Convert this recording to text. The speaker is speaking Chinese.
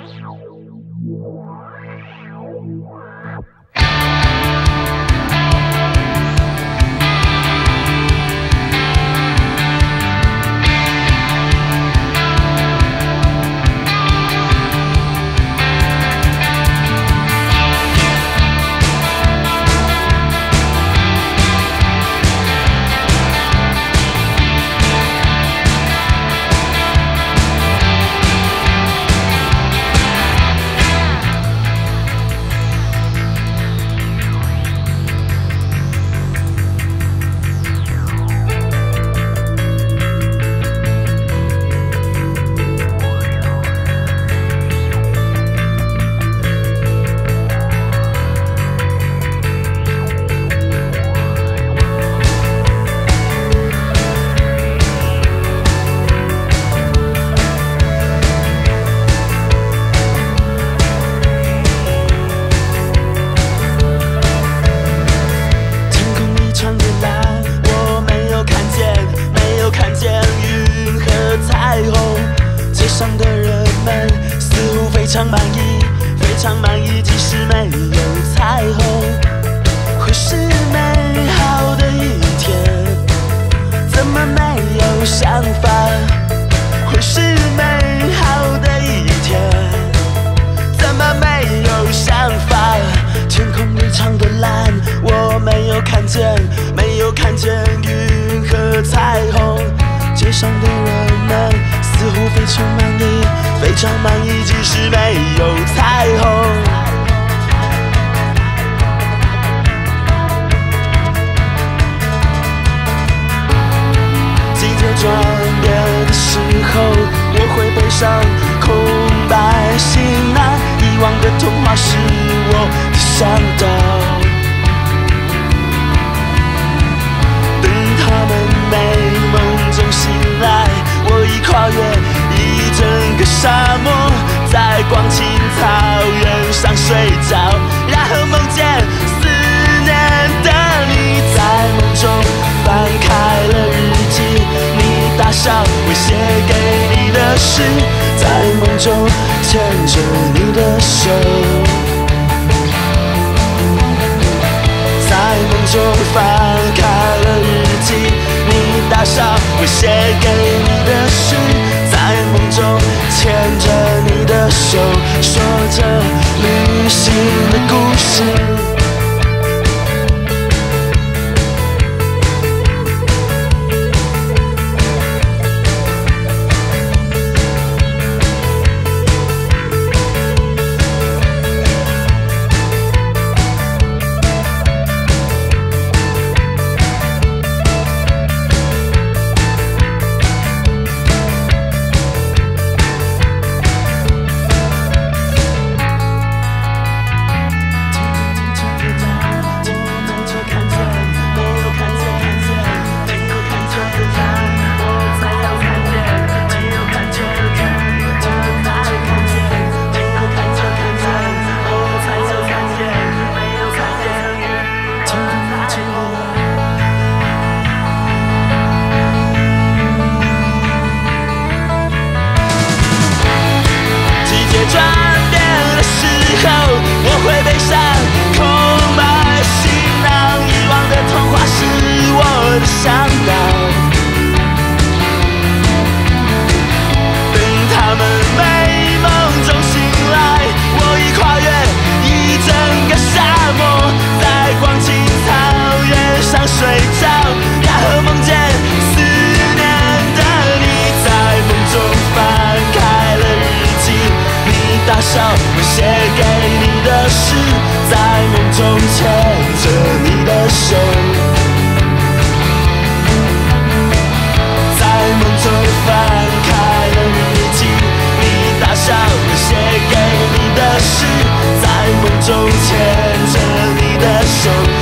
天即使没有彩虹，会是美好的一天。怎么没有想法？会是美好的一天。怎么没有想法？天空异常的蓝，我没有看见，没有看见云和彩虹。街上的人们似乎非常满意，非常满意，即使没有彩虹。后，我会背上空白行囊。遗忘的童话是我的向导。是，在梦中牵着你的手。在梦中翻开了日记，你打上我写给你的诗，在梦中牵着你的手，说着旅行的故事。转变的时候，我会背上空白行囊。遗忘的童话是我的向导。写给你的诗在梦中牵着你的手。